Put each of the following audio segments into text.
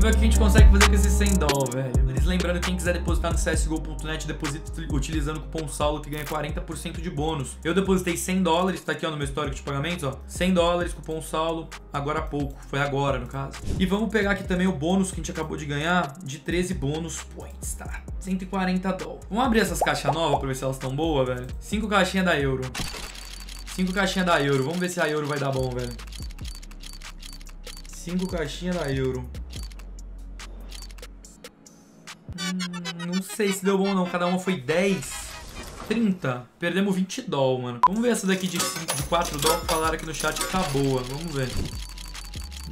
Vamos ver o que a gente consegue fazer com esses 100 doll, velho. Eles lembrando, quem quiser depositar no csgo.net, deposita utilizando o cupom SAULO que ganha 40% de bônus. Eu depositei 100 dólares, tá aqui ó, no meu histórico de pagamentos, ó. 100 dólares, cupom SAULO, agora há pouco. Foi agora, no caso. E vamos pegar aqui também o bônus que a gente acabou de ganhar de 13 bônus points, tá? 140 doll. Vamos abrir essas caixas novas pra ver se elas estão boas, velho. 5 caixinhas da Euro. 5 caixinhas da Euro. Vamos ver se a Euro vai dar bom, velho. 5 caixinhas da Euro. Sei se deu bom não. Cada uma foi 10. 30. Perdemos 20 doll, mano. Vamos ver essa daqui de, 5, de 4 doll que falaram aqui no chat que tá boa. Vamos ver.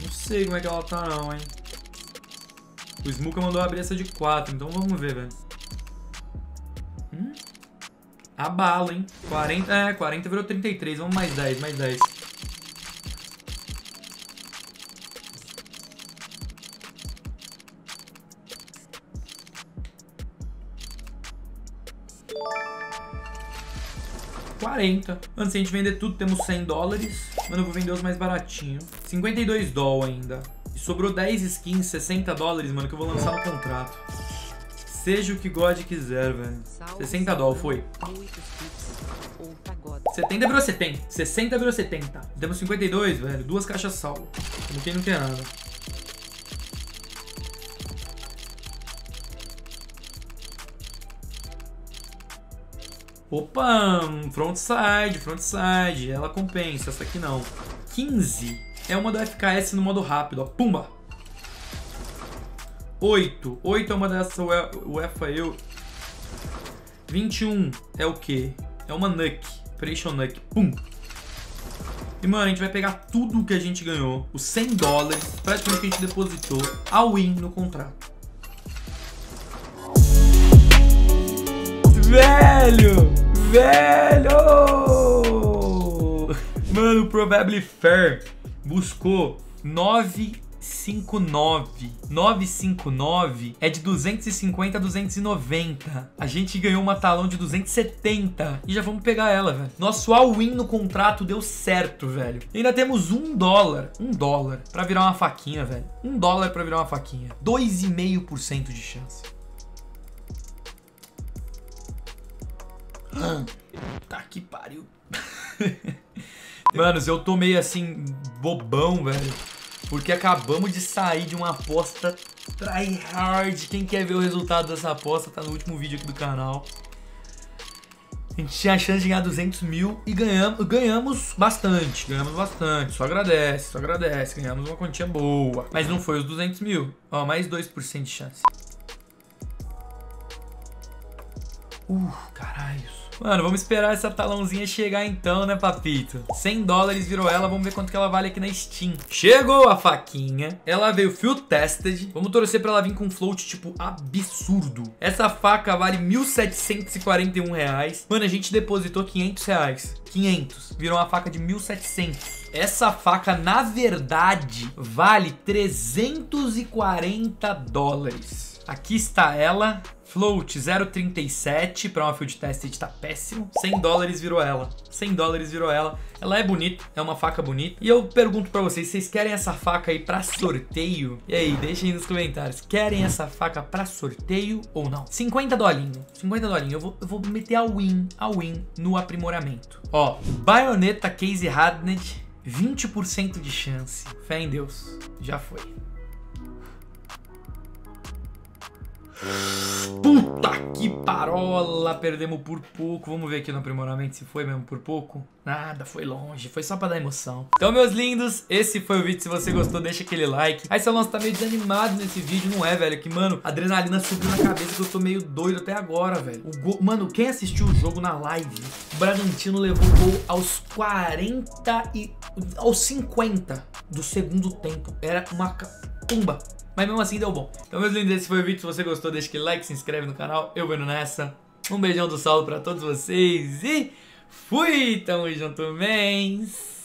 Não sei como é que ela tá não, hein. O Smuka mandou abrir essa de 4, então vamos ver, velho. Hum? Abalo, hein? 40, é, 40 virou 33. Vamos mais 10, mais 10. Quarenta. Mano, se a gente vender tudo, temos 100 dólares. Mano, eu vou vender os mais baratinhos. 52 doll ainda. E sobrou 10 skins, 60 dólares, mano, que eu vou lançar no contrato. Seja o que God quiser, velho. 60 doll, foi. 70 virou 70. 60 virou 70. Demos 52, velho. Duas caixas salvo. Como quem não quer nada. Opa, frontside, frontside. Ela compensa, essa aqui não. 15 é uma do FKS no modo rápido, ó. Pumba! 8. 8 é uma dessa UEFA Eu. 21 é o que? É uma Nuke. Operation Nuke. Pum! E, mano, a gente vai pegar tudo que a gente ganhou, os 100 dólares, praticamente que a gente depositou, a win no contrato. Velho! Velho! Mano, o Probably Fair buscou 959. 959 é de 250 a 290. A gente ganhou uma talão de 270. E já vamos pegar ela, velho. Nosso all-in no contrato deu certo, velho. E ainda temos um dólar. Um dólar pra virar uma faquinha, velho. Um dólar pra virar uma faquinha. 2,5% de chance. Tá que pariu. Manos, eu tô meio assim, bobão, velho. Porque acabamos de sair de uma aposta tryhard. Quem quer ver o resultado dessa aposta tá no último vídeo aqui do canal. A gente tinha a chance de ganhar 200 mil e ganhamos, ganhamos bastante. Ganhamos bastante. Só agradece, só agradece. Ganhamos uma quantia boa. Mas não foi os 200 mil. Ó, mais 2% de chance. Uh, caralho. Mano, vamos esperar essa talãozinha chegar então, né, papito? 100 dólares virou ela, vamos ver quanto que ela vale aqui na Steam. Chegou a faquinha, ela veio field tested. Vamos torcer pra ela vir com um float, tipo, absurdo. Essa faca vale 1.741 reais. Mano, a gente depositou 500 reais. 500. Virou uma faca de 1.700. Essa faca, na verdade, vale 340 dólares. Aqui está ela. Float 0,37 para uma field tested tá péssimo. 100 dólares virou ela. 100 dólares virou ela. Ela é bonita, é uma faca bonita. E eu pergunto para vocês, vocês querem essa faca aí para sorteio? E aí, deixem nos comentários. Querem essa faca para sorteio ou não? 50 dolinho. 50 dolinho. Eu vou, eu vou meter a win, a win no aprimoramento. Ó, baioneta case hardened, 20% de chance. Fé em Deus. Já foi. Puta que parola! Perdemos por pouco. Vamos ver aqui no aprimoramento se foi mesmo por pouco. Nada, foi longe. Foi só pra dar emoção. Então, meus lindos, esse foi o vídeo. Se você gostou, deixa aquele like. Aí, seu nosso tá meio desanimado nesse vídeo, não é, velho? Que, mano, adrenalina subiu na cabeça que eu tô meio doido até agora, velho. O. Mano, quem assistiu o jogo na live, o Bragantino levou o gol aos 40 e... aos 50 do segundo tempo. Era uma... Pumba! Mas mesmo assim deu bom. Então, meus lindos, esse foi o vídeo. Se você gostou, deixa aquele like, se inscreve no canal. Eu vendo nessa. Um beijão do Saulo pra todos vocês e fui! Tamo junto, mens!